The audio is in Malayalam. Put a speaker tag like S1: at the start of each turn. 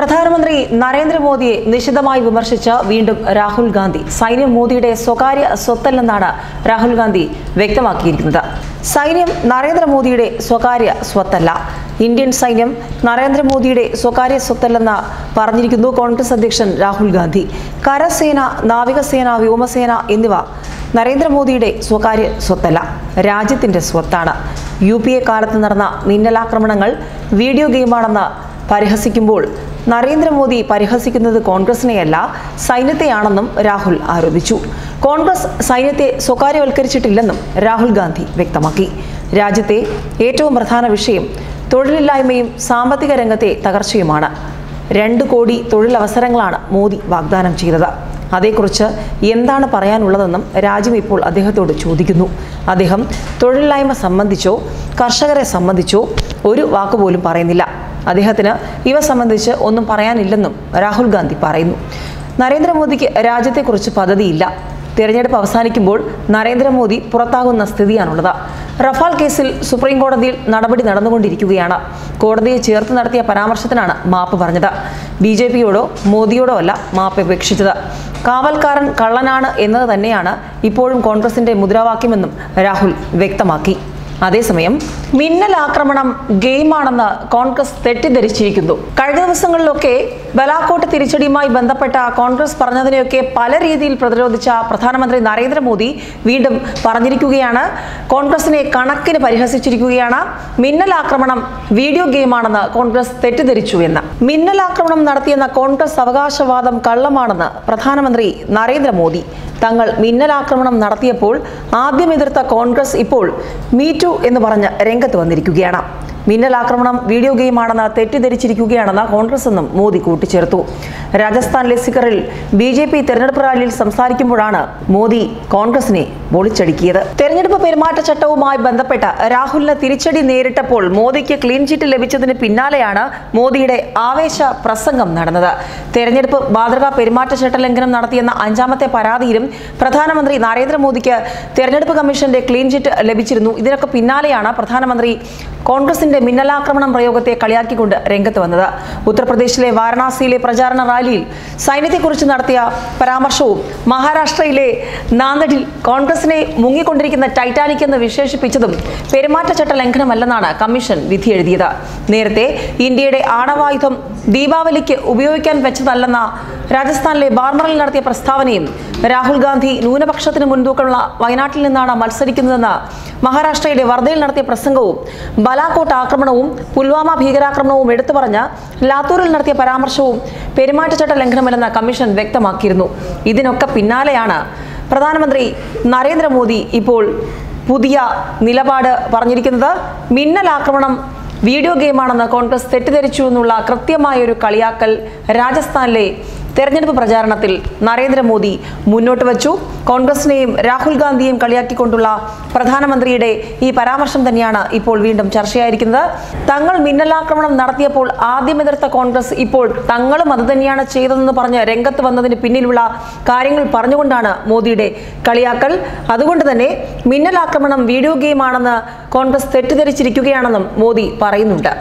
S1: പ്രധാനമന്ത്രി നരേന്ദ്രമോദിയെ നിശിതമായി വിമർശിച്ച വീണ്ടും രാഹുൽ ഗാന്ധി. സൈന്യം മോദിയുടെ സ്വകാര്യ സ്വത്തല്ലെന്നാണ് രാഹുൽ ഗാന്ധി വ്യക്തമാക്കിയിരിക്കുന്നത്. സൈന്യം നരേന്ദ്രമോദിയുടെ സ്വകാര്യ സ്വത്തല്ല. ഇന്ത്യൻ സൈന്യം നരേന്ദ്രമോദിയുടെ സ്വകാര്യ സ്വത്തല്ലെന്ന് പറഞ്ഞിരിക്കുന്നു കോൺഗ്രസ് അധ്യക്ഷൻ രാഹുൽ ഗാന്ധി. കരസേന നാവികസേന വ്യോമസേന എന്നിവ നരേന്ദ്രമോദിയുടെ സ്വകാര്യ സ്വത്തല്ല. രാജ്യത്തിന്റെ സ്വത്താണ്. യു പി എ കാലത്ത് നടന്ന മിന്നലാക്രമണങ്ങൾ വീഡിയോ ഗെയിമാണെന്ന് പരിഹസിക്കുമ്പോൾ നരേന്ദ്രമോദി പരിഹസിക്കുന്നത് കോൺഗ്രസിനെയല്ല സൈന്യത്തെയാണെന്നും രാഹുൽ ആരോപിച്ചു. കോൺഗ്രസ് സൈന്യത്തെ സ്വകാര്യവൽക്കരിച്ചിട്ടില്ലെന്നും രാഹുൽ ഗാന്ധി വ്യക്തമാക്കി. രാജ്യത്തെ ഏറ്റവും പ്രധാന വിഷയം തൊഴിലില്ലായ്മയും സാമ്പത്തിക രംഗത്തെ തകർച്ചയുമാണ്. രണ്ട് കോടി തൊഴിലവസരങ്ങളാണ് മോദി വാഗ്ദാനം ചെയ്തത്. അതേക്കുറിച്ച് എന്താണ് പറയാനുള്ളതെന്നും രാജ്യം ഇപ്പോൾ അദ്ദേഹത്തോട് ചോദിക്കുന്നു. അദ്ദേഹം തൊഴിലില്ലായ്മ സംബന്ധിച്ചോ കർഷകരെ സംബന്ധിച്ചോ ഒരു വാക്കുപോലും പറയുന്നില്ല. അദ്ദേഹത്തിന് ഇവ സംബന്ധിച്ച് ഒന്നും പറയാനില്ലെന്നും രാഹുൽ ഗാന്ധി പറയുന്നു. നരേന്ദ്രമോദിക്ക് രാജ്യത്തെക്കുറിച്ച് പദ്ധതിയില്ല. തിരഞ്ഞെടുപ്പ് അവസാനിക്കുമ്പോൾ നരേന്ദ്രമോദി പുറത്താകുന്ന സ്ഥിതിയാണുള്ളത്. റഫാൽ കേസിൽ സുപ്രീം കോടതിയിൽ നടപടി നടന്നുകൊണ്ടിരിക്കുകയാണ്. കോടതിയെ ചേർത്ത് നടത്തിയ പരാമർശത്തിനാണ് മാപ്പ് പറഞ്ഞത്. ബി ജെ പിയോടോ മോദിയോടോ അല്ല മാപ്പ് അപേക്ഷിച്ചത്. കാവൽക്കാരൻ കള്ളനാണ് എന്നത് തന്നെയാണ് ഇപ്പോഴും കോൺഗ്രസിന്റെ മുദ്രാവാക്യമെന്നും രാഹുൽ വ്യക്തമാക്കി. അതേസമയം മിന്നൽ ആക്രമണം ഗെയിമാണെന്ന് കോൺഗ്രസ് തെറ്റിദ്ധരിച്ചിരിക്കുന്നു. കഴിഞ്ഞ ദിവസങ്ങളിലൊക്കെ ബലാക്കോട്ട് തിരിച്ചടിയുമായി ബന്ധപ്പെട്ട കോൺഗ്രസ് പറഞ്ഞതിനെയൊക്കെ പല രീതിയിൽ പ്രതിരോധിച്ച പ്രധാനമന്ത്രി നരേന്ദ്രമോദി വീണ്ടും പറഞ്ഞിരിക്കുകയാണ്. കോൺഗ്രസിനെ കണക്കിന് പരിഹസിച്ചിരിക്കുകയാണ്. മിന്നൽ ആക്രമണം വീഡിയോ ഗെയിമാണെന്ന് കോൺഗ്രസ് തെറ്റിദ്ധരിച്ചു എന്ന്. മിന്നൽ ആക്രമണം നടത്തിയെന്ന കോൺഗ്രസ് അവകാശവാദം കള്ളമാണെന്ന് പ്രധാനമന്ത്രി നരേന്ദ്രമോദി തങ്ങൾ മിന്നലാക്രമണം നടത്തിയപ്പോൾ ആദ്യം എതിർത്ത കോൺഗ്രസ് ഇപ്പോൾ മീറ്റു എന്ന് പറഞ്ഞ് രംഗത്ത് വന്നിരിക്കുകയാണ്. മിന്നലാക്രമണം വീഡിയോ ഗെയിമാണെന്ന് തെറ്റിദ്ധരിച്ചിരിക്കുകയാണെന്ന് കോൺഗ്രസ് എന്നും മോദി കൂട്ടിച്ചേർത്തു. രാജസ്ഥാനിലെ സിക്കറിൽ ബി ജെ പി തെരഞ്ഞെടുപ്പ് റാലിയിൽ സംസാരിക്കുമ്പോഴാണ് മോദി കോൺഗ്രസിനെ പൊളിച്ചടുക്കിയത്. തെരഞ്ഞെടുപ്പ് പെരുമാറ്റച്ചട്ടവുമായി ബന്ധപ്പെട്ട രാഹുലിന് തിരിച്ചടി നേരിട്ടപ്പോൾ മോദിക്ക് ക്ലീൻ ചിറ്റ് ലഭിച്ചതിന് പിന്നാലെയാണ് മോദിയുടെ ആവേശ പ്രസംഗം നടന്നത്. തെരഞ്ഞെടുപ്പ് മാതൃകാ പെരുമാറ്റച്ചട്ട ലംഘനം നടത്തിയെന്ന അഞ്ചാമത്തെ പരാതിയിലും പ്രധാനമന്ത്രി നരേന്ദ്രമോദിക്ക് തെരഞ്ഞെടുപ്പ് കമ്മീഷന്റെ ക്ലീൻ ചിറ്റ് ലഭിച്ചിരുന്നു. ഇതിനൊക്കെ പിന്നാലെയാണ് പ്രധാനമന്ത്രി കോൺഗ്രസിന്റെ മിന്നലാക്രമണം പ്രയോഗത്തെ കളിയാക്കിക്കൊണ്ട് രംഗത്ത് വന്നത്. ഉത്തർപ്രദേശിലെ വാരണാസിയിലെ പ്രചാരണ റാലിയിൽ സൈന്യത്തെക്കുറിച്ച് നടത്തിയ പരാമർശവും മഹാരാഷ്ട്രയിലെ നാന്ദഡിൽ കോൺഗ്രസിനെ മുങ്ങിക്കൊണ്ടിരിക്കുന്ന ടൈറ്റാനിക് എന്ന് വിശേഷിപ്പിച്ചതും പെരുമാറ്റച്ചട്ട ലംഘനമല്ലെന്നാണ് കമ്മീഷൻ വിധി എഴുതിയത് നേരത്തെ ഇന്ത്യയുടെ ആണവായുധം ദീപാവലിക്ക് ഉപയോഗിക്കാൻ വെച്ചതല്ലെന്ന രാജസ്ഥാനിലെ ബാർമറിൽ നടത്തിയ പ്രസ്താവനയും രാഹുൽ ഗാന്ധി ന്യൂനപക്ഷത്തിന് മുൻതൂക്കമുള്ള വയനാട്ടിൽ നിന്നാണ് മത്സരിക്കുന്നതെന്ന് മഹാരാഷ്ട്രയിലെ വർദ്ധയിൽ നടത്തിയ പ്രസംഗവും ബലാക്കോട്ട് ആക്രമണവും പുൽവാമ ഭീകരാക്രമണവും എടുത്തു പറഞ്ഞ് ലാത്തൂരിൽ നടത്തിയ പരാമർശവും പെരുമാറ്റച്ചട്ട ലംഘനമല്ലെന്ന് കമ്മീഷൻ വ്യക്തമാക്കിയിരുന്നു. ഇതിനൊക്കെ പിന്നാലെയാണ് പ്രധാനമന്ത്രി നരേന്ദ്രമോദി ഇപ്പോൾ പുതിയ നിലപാട് പറഞ്ഞിരിക്കുന്നത്. മിന്നൽ ആക്രമണം വീഡിയോ ഗെയിമാണെന്ന് കോൺഗ്രസ് തെറ്റിദ്ധരിച്ചു എന്നുള്ള കൃത്യമായ ഒരു കളിയാക്കൽ രാജസ്ഥാനിലെ തെരഞ്ഞെടുപ്പ് പ്രചാരണത്തിൽ നരേന്ദ്രമോദി മുന്നോട്ട് വച്ചു. കോൺഗ്രസിനെയും രാഹുൽ ഗാന്ധിയെയും കളിയാക്കിക്കൊണ്ടുള്ള പ്രധാനമന്ത്രിയുടെ ഈ പരാമർശം തന്നെയാണ് ഇപ്പോൾ വീണ്ടും ചർച്ചയായിരിക്കുന്നത്. തങ്ങൾ മിന്നലാക്രമണം നടത്തിയപ്പോൾ ആദ്യം എതിർത്ത കോൺഗ്രസ് ഇപ്പോൾ തങ്ങളും അത് തന്നെയാണ് ചെയ്തതെന്ന് പറഞ്ഞ് രംഗത്ത് വന്നതിന് പിന്നിലുള്ള കാര്യങ്ങൾ പറഞ്ഞുകൊണ്ടാണ് മോദിയുടെ കളിയാക്കൽ. അതുകൊണ്ട് തന്നെ മിന്നലാക്രമണം വീഡിയോ ഗെയിമാണെന്ന് കോൺഗ്രസ് തെറ്റിദ്ധരിച്ചിരിക്കുകയാണെന്നും മോദി പറയുന്നുണ്ട്.